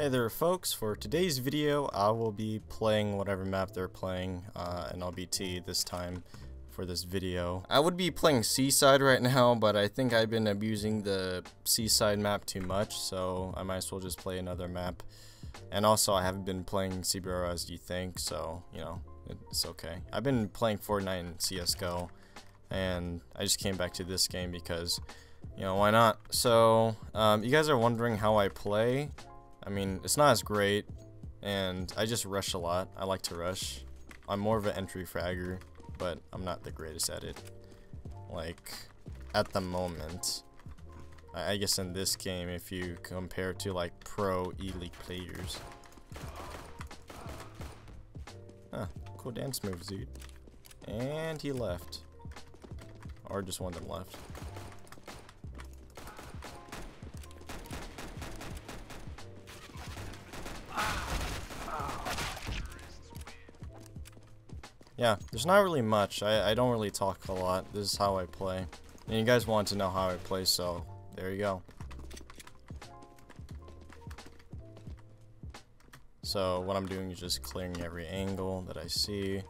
Hey there folks, for today's video I will be playing whatever map they're playing uh, in LBT this time for this video. I would be playing Seaside right now, but I think I've been abusing the Seaside map too much, so I might as well just play another map. And also I haven't been playing CBRO as you think, so you know, it's okay. I've been playing Fortnite and CSGO, and I just came back to this game because, you know, why not? So, um, you guys are wondering how I play. I mean, it's not as great, and I just rush a lot. I like to rush. I'm more of an entry fragger, but I'm not the greatest at it. Like, at the moment. I, guess in this game, if you compare to like pro E-League players. Huh, cool dance moves, dude. And he left. Or just one of them left. Yeah, there's not really much. I, I don't really talk a lot. This is how I play. And you guys want to know how I play, so there you go. So what I'm doing is just clearing every angle that I see.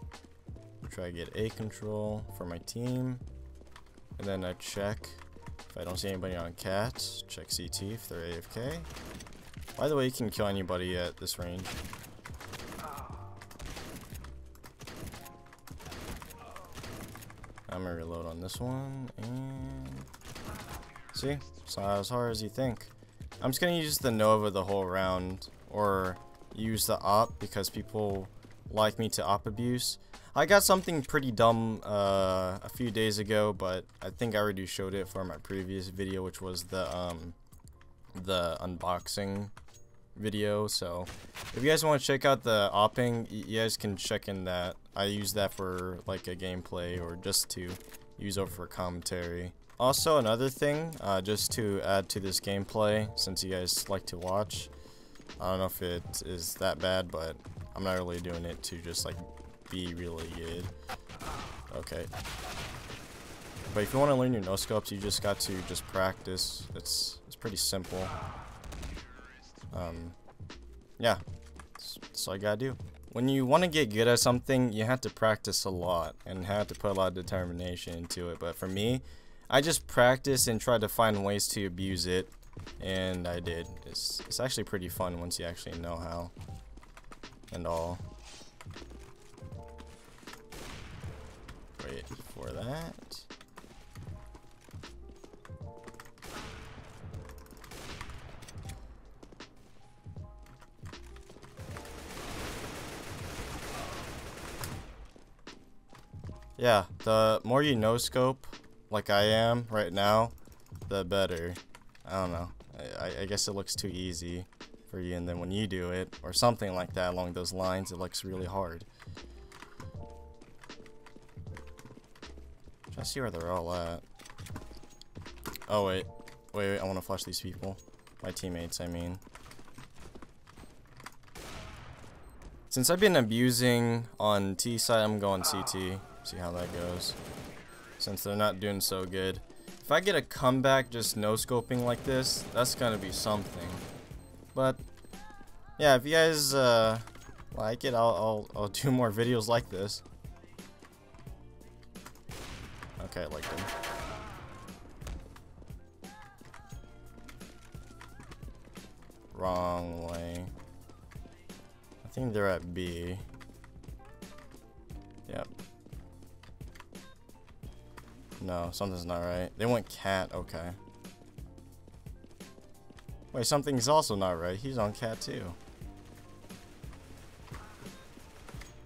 Try to get A control for my team. And then I check if I don't see anybody on cat. Check CT if they're AFK. By the way, you can kill anybody at this range. I'm gonna reload on this one, and see, it's not as hard as you think. I'm just gonna use the Nova the whole round, or use the op because people like me to op abuse. I got something pretty dumb uh, a few days ago, but I think I already showed it for my previous video, which was the um, the unboxing video. So if you guys want to check out the opping, you guys can check in that. I use that for like a gameplay or just to use over for commentary. Also another thing, uh, just to add to this gameplay, since you guys like to watch. I don't know if it is that bad, but I'm not really doing it to just like be really good. Okay. But if you want to learn your no scopes, you just got to just practice. It's it's pretty simple. Um, yeah, that's, all I gotta do. When you want to get good at something, you have to practice a lot and have to put a lot of determination into it. But for me, I just practice and try to find ways to abuse it, and I did. It's, it's actually pretty fun once you actually know how and all. Yeah, the more you no scope, like I am right now, the better. I don't know. I, I guess it looks too easy for you, and then when you do it, or something like that along those lines, it looks really hard. To see where they're all at. Oh, wait. Wait, wait, I want to flush these people. My teammates, I mean. Since I've been abusing on T side, I'm going CT. See how that goes. Since they're not doing so good. If I get a comeback just no-scoping like this, that's gonna be something. But, yeah, if you guys uh, like it, I'll, I'll, I'll do more videos like this. Okay, I like them. Wrong way. I think they're at B. Yep. No, something's not right. They went cat, okay. Wait, something's also not right. He's on cat too.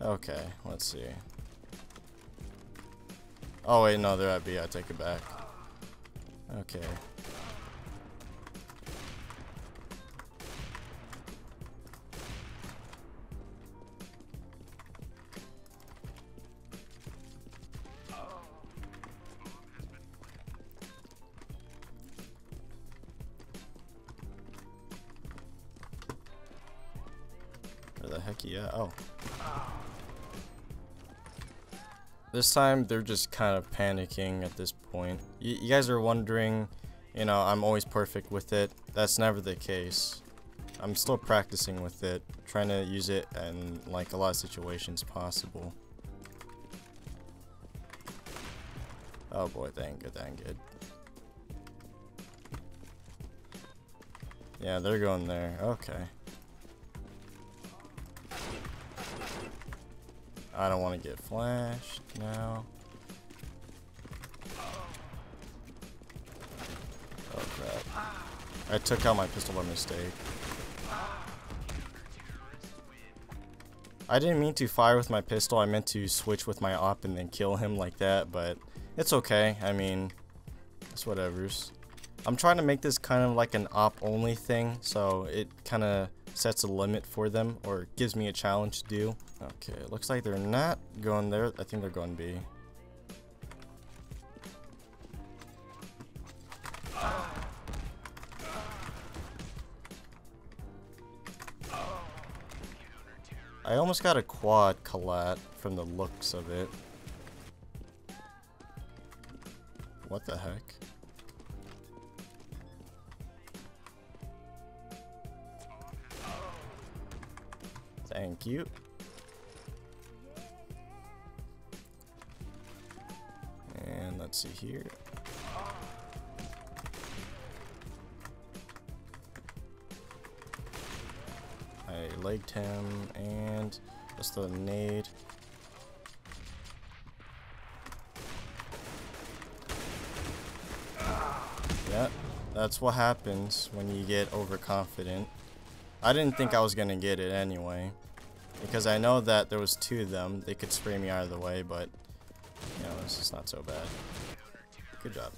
Okay, let's see. Oh wait, no, they're at B. I take it back. Okay. The heck yeah? Oh. This time, they're just kind of panicking at this point. Y you guys are wondering, you know, I'm always perfect with it. That's never the case. I'm still practicing with it, trying to use it in like a lot of situations possible. Oh boy, thank good, thank good. Yeah, they're going there. Okay. I don't want to get flashed now. Oh crap. I took out my pistol by mistake. I didn't mean to fire with my pistol, I meant to switch with my op and then kill him like that, but it's okay. I mean, it's whatever's. I'm trying to make this kind of like an op only thing, so it kind of sets a limit for them, or gives me a challenge to do. Okay, looks like they're not going there. I think they're going B. I almost got a quad collat from the looks of it. What the heck? Thank you. Let's see here. I legged him and just a nade. Yeah, that's what happens when you get overconfident. I didn't think I was gonna get it anyway. Because I know that there was two of them. They could spray me out of the way, but you know, this is not so bad. Good job.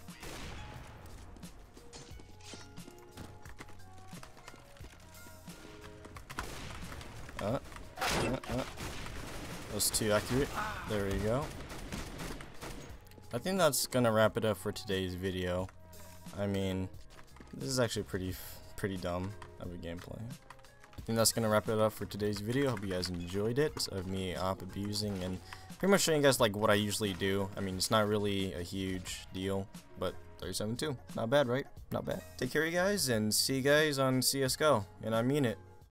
Uh, uh, uh. Accurate. There we go. I think that's gonna wrap it up for today's video. I mean, this is actually pretty, pretty dumb of a gameplay. I think that's gonna wrap it up for today's video. Hope you guys enjoyed it of me op abusing and pretty much showing you guys like what I usually do. I mean, it's not really a huge deal, but 37-2, not bad, right? Not bad. Take care, you guys, and see you guys on CS:GO. And I mean it.